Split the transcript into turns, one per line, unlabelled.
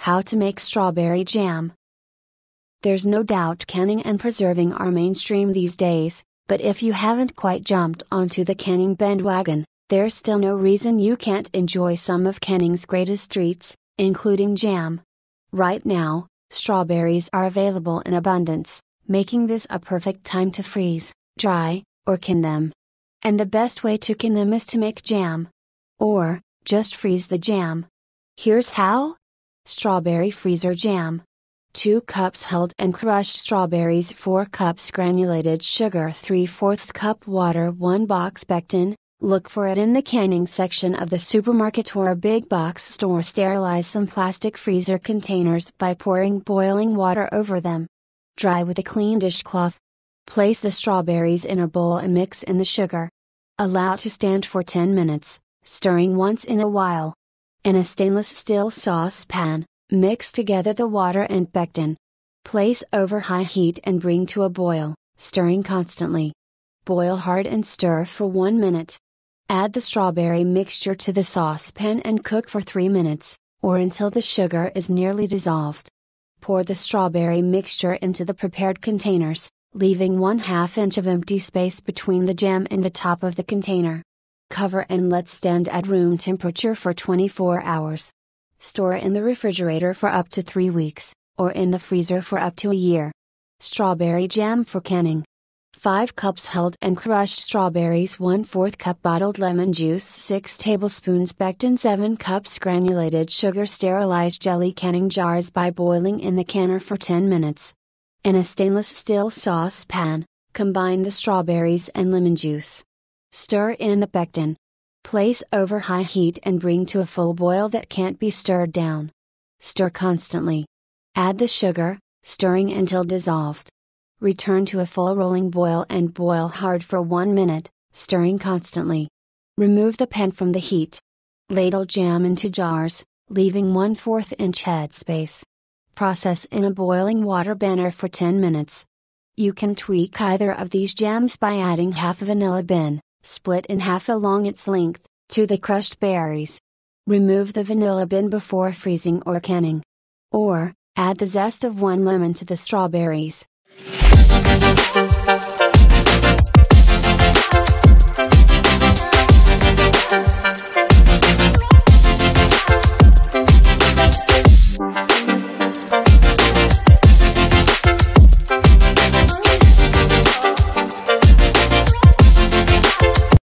How to make strawberry jam. There's no doubt canning and preserving are mainstream these days, but if you haven't quite jumped onto the canning bandwagon, there's still no reason you can't enjoy some of canning's greatest treats, including jam. Right now, strawberries are available in abundance, making this a perfect time to freeze, dry, or can them. And the best way to can them is to make jam. Or, just freeze the jam. Here's how Strawberry freezer jam. 2 cups hulled and crushed strawberries 4 cups granulated sugar 3 fourths cup water 1 box pectin, look for it in the canning section of the supermarket or a big box store sterilize some plastic freezer containers by pouring boiling water over them. Dry with a clean dishcloth. Place the strawberries in a bowl and mix in the sugar. Allow to stand for 10 minutes, stirring once in a while. In a stainless steel saucepan, mix together the water and pectin. Place over high heat and bring to a boil, stirring constantly. Boil hard and stir for 1 minute. Add the strawberry mixture to the saucepan and cook for 3 minutes, or until the sugar is nearly dissolved. Pour the strawberry mixture into the prepared containers, leaving 1 2 inch of empty space between the jam and the top of the container. Cover and let stand at room temperature for 24 hours. Store in the refrigerator for up to 3 weeks, or in the freezer for up to a year. Strawberry jam for canning. 5 cups hulled and crushed strawberries 1 4th cup bottled lemon juice 6 tablespoons pectin 7 cups granulated sugar sterilized jelly canning jars by boiling in the canner for 10 minutes. In a stainless steel saucepan, combine the strawberries and lemon juice. Stir in the pectin. Place over high heat and bring to a full boil that can't be stirred down. Stir constantly. Add the sugar, stirring until dissolved. Return to a full rolling boil and boil hard for 1 minute, stirring constantly. Remove the pan from the heat. Ladle jam into jars, leaving 1 4th inch head space. Process in a boiling water canner for 10 minutes. You can tweak either of these jams by adding half a vanilla bean, split in half along its length, to the crushed berries. Remove the vanilla bean before freezing or canning. Or, add the zest of one lemon to the strawberries.